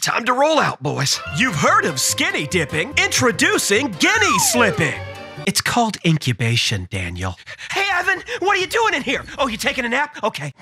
Time to roll out, boys. You've heard of skinny dipping. Introducing guinea slipping. It's called incubation, Daniel. Hey, Evan, what are you doing in here? Oh, you taking a nap? Okay.